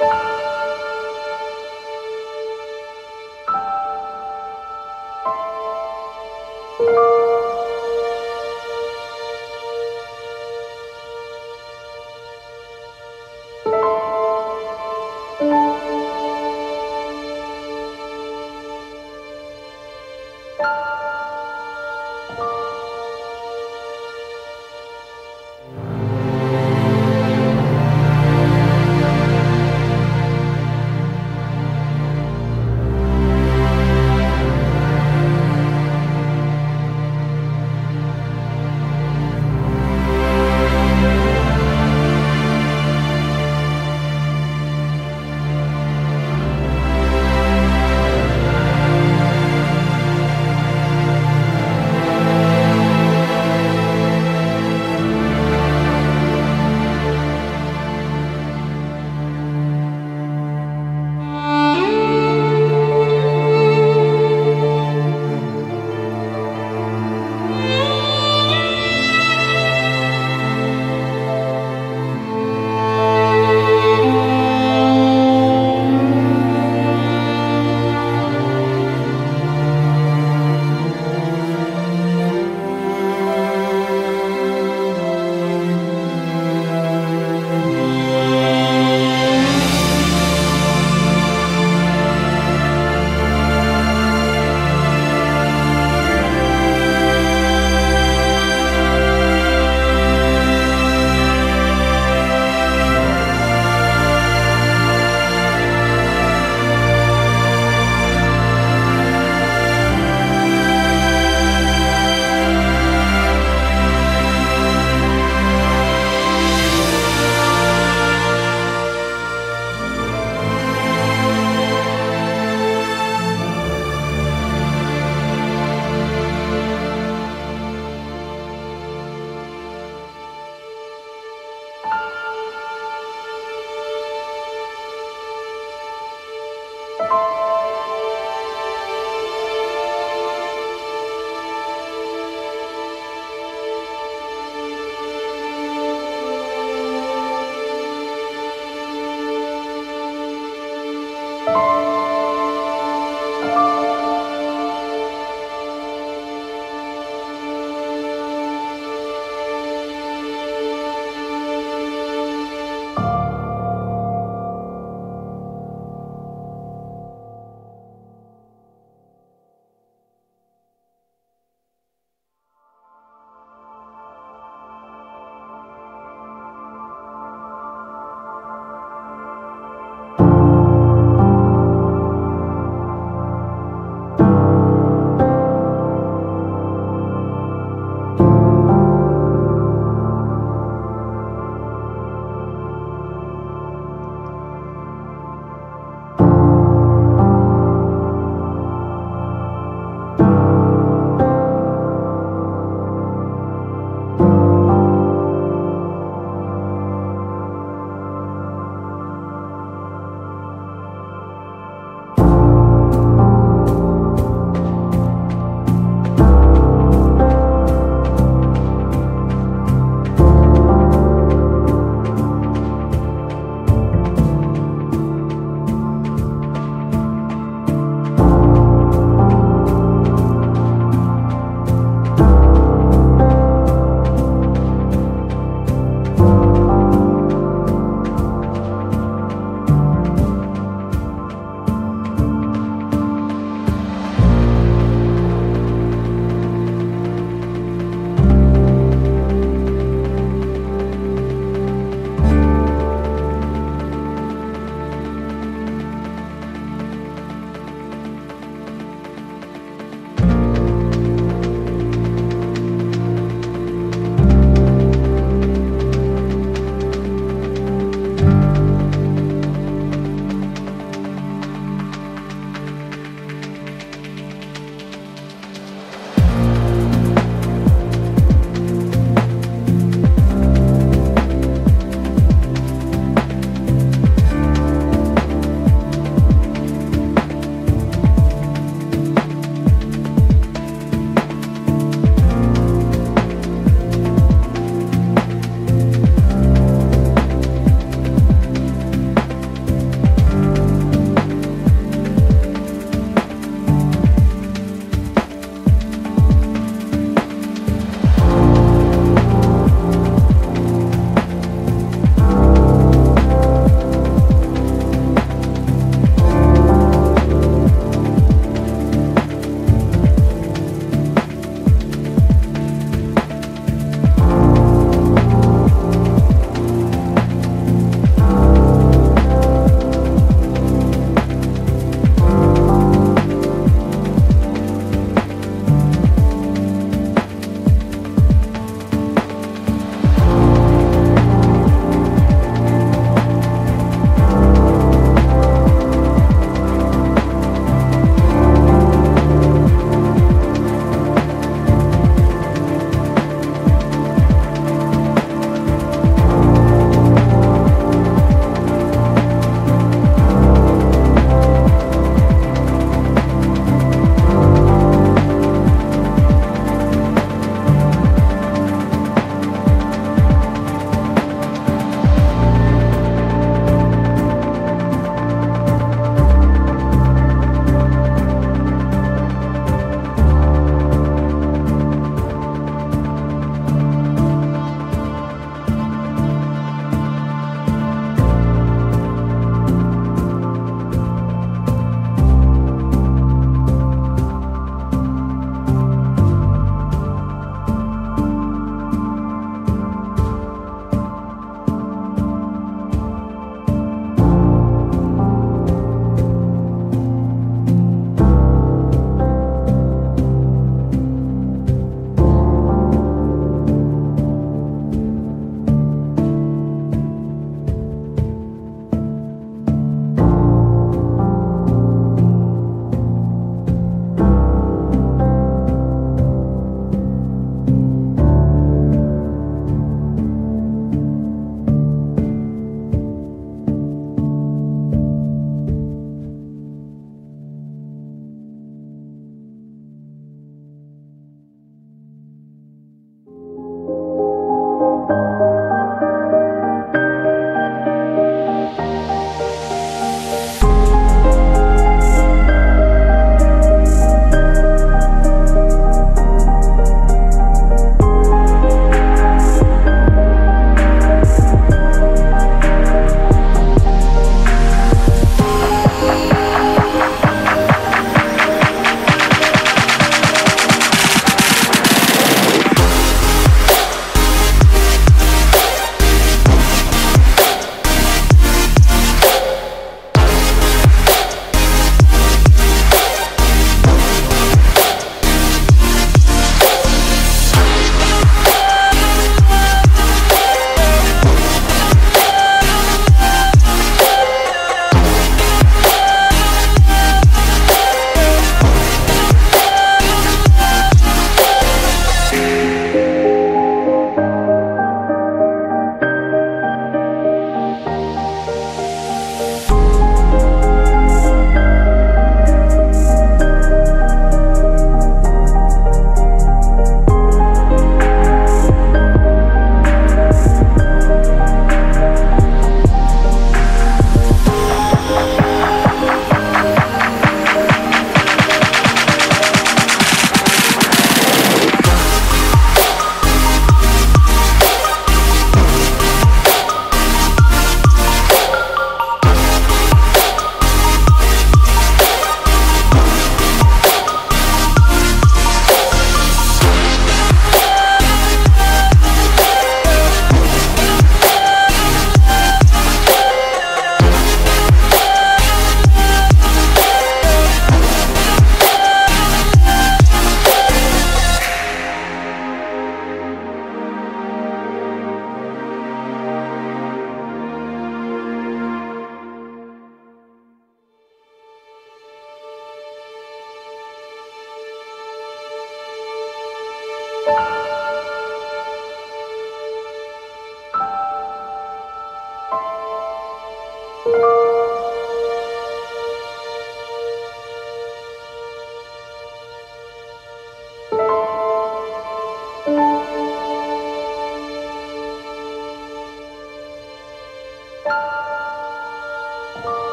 you.